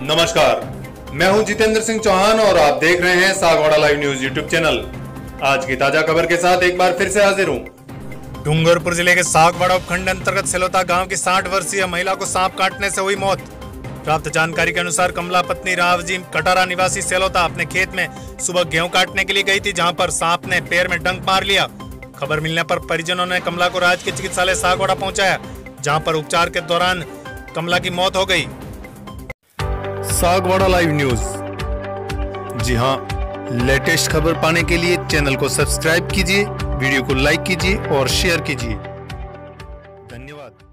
नमस्कार। मैं हूँ जितेंद्र सिंह चौहान और आप देख रहे हैं Sagwara live news YouTube channel. आज की ताज़ा खबर के साथ एक बार फिर से हाजिर हूँ। डूंगरपुर ज़िले के सागवाड़ा उपखंड अंतर्गत सिलोता गाँव की 60 वर्षीय महिला को सांप काटने से हुई मौत। प्राप्त जानकारी के अनुसार कमला पत्नी रावजी कटारा निवासी सेलोता अपने खेत में सुबह गेहूँ काटने के लिए गई थी, जहाँ पर सांप ने पैर में डंक मार लिया। खबर मिलने पर परिजनों ने कमला को राजकीय चिकित्सालय सागवाड़ा पहुँचाया, जहाँ पर उपचार के दौरान कमला की मौत हो गई। Sagwara live news. जी हाँ लेटेस्ट खबर पाने के लिए चैनल को सब्सक्राइब कीजिए, वीडियो को लाइक कीजिए और शेयर कीजिए। धन्यवाद।